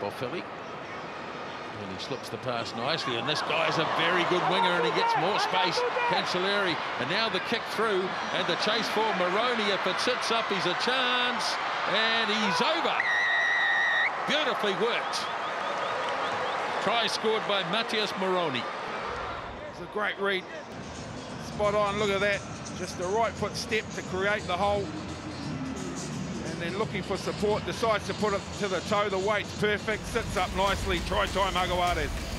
Philly. And he slips the pass nicely, and this guy's a very good winger, and he gets more space, Cancelliere. And now the kick through, and the chase for Moroni. If it sits up, he's a chance, and he's over. Beautifully worked. Try scored by Matias Moroni. It's a great read. Spot on, look at that. Just the right foot step to create the hole. And then looking for support, decides to put it to the toe. The weight's perfect, sits up nicely. Try time, Jaguares.